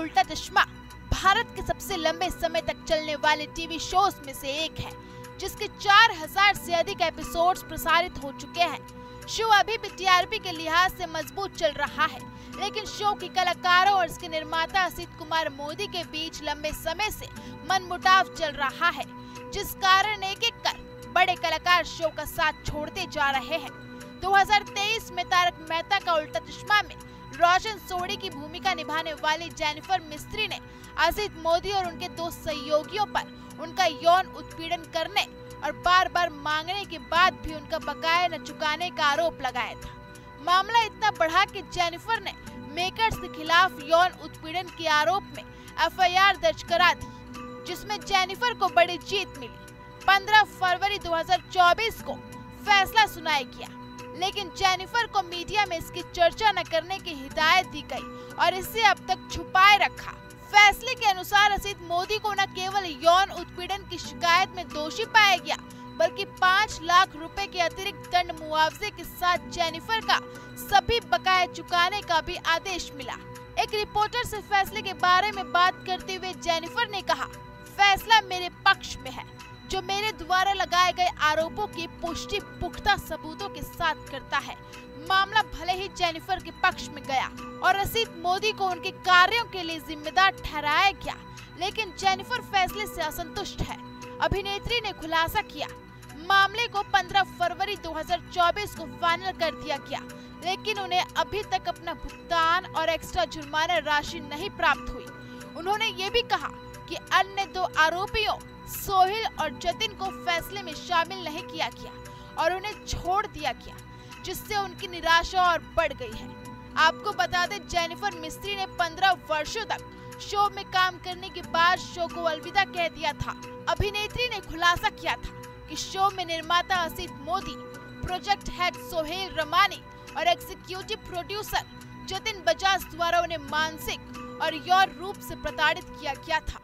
उल्टा चश्मा भारत के सबसे लंबे समय तक चलने वाले टीवी शोज़ में से एक है, जिसके 4000 से अधिक एपिसोड्स प्रसारित हो चुके हैं। शो अभी भी टीआरपी के लिहाज से मज़बूत चल रहा है, लेकिन शो के कलाकारों और इसके निर्माता असित कुमार मोदी के बीच लंबे समय से मनमुटाव चल रहा है, जिस कारण एक एक कर बड़े कलाकार शो का साथ छोड़ते जा रहे हैं। 2023 में तारक मेहता का उल्टा चश्मा में रोशन सोडी की भूमिका निभाने वाली जेनिफर मिस्त्री ने अजित मोदी और उनके दो सहयोगियों पर उनका यौन उत्पीड़न करने और बार बार मांगने के बाद भी उनका बकाया न चुकाने का आरोप लगाया था। मामला इतना बढ़ा कि जेनिफर ने मेकर्स के खिलाफ यौन उत्पीड़न के आरोप में एफआईआर दर्ज करा दी, जिसमें जेनिफर को बड़ी जीत मिली। 15 फरवरी 2024 को फैसला सुनाया गया। लेकिन जेनिफर को मीडिया में इसकी चर्चा न करने की हिदायत दी गई और इसे अब तक छुपाए रखा। फैसले के अनुसार असित मोदी को न केवल यौन उत्पीड़न की शिकायत में दोषी पाया गया, बल्कि पाँच लाख रुपए के अतिरिक्त दंड मुआवजे के साथ जेनिफर का सभी बकाया चुकाने का भी आदेश मिला। एक रिपोर्टर से फैसले के बारे में बात करते हुए जेनिफर ने कहा, फैसला मेरे पक्ष में है। जो मेरे द्वारा लगाए गए आरोपों की पुष्टि पुख्ता सबूतों के साथ करता है। मामला भले ही जेनिफर के पक्ष में गया और रसीद मोदी को उनके कार्यों के लिए जिम्मेदार ठहराया गया, लेकिन जेनिफर फैसले से असंतुष्ट है। अभिनेत्री ने खुलासा किया। मामले को 15 फरवरी 2024 को फाइनल कर दिया गया, लेकिन उन्हें अभी तक अपना भुगतान और एक्स्ट्रा जुर्माना राशि नहीं प्राप्त हुई। उन्होंने ये भी कहा कि अन्य दो आरोपियों सोहिल और जतिन को फैसले में शामिल नहीं किया गया और उन्हें छोड़ दिया गया, जिससे उनकी निराशा और बढ़ गई है। आपको बता दें, जेनिफर मिस्त्री ने 15 वर्षों तक शो में काम करने के बाद शो को अलविदा कह दिया था। अभिनेत्री ने खुलासा किया था कि शो में निर्माता असित मोदी, प्रोजेक्ट हेड सोहेल रमानी और एग्जीक्यूटिव प्रोड्यूसर जतिन बजाज द्वारा उन्हें मानसिक और यौन रूप से प्रताड़ित किया गया था।